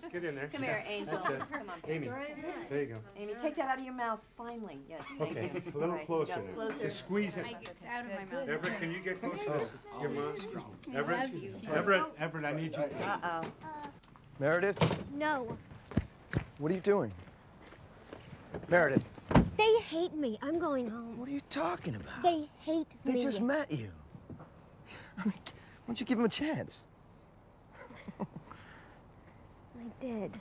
Just get in there. Come here, Angel. That's it. Come on. Amy, there you go. Amy, take that out of your mouth, finally. Yes, Okay, you. a little All right, closer go now. Closer. Just squeeze it. It's out of my mouth. Everett, can you get closer to your mom? I Everett, love you. Everett, Everett, I need you. Uh-oh. Meredith, No. what are you doing? Meredith, They hate me. I'm going home. what are you talking about? They hate They me. just met you. I mean, why don't you give them a chance? I did.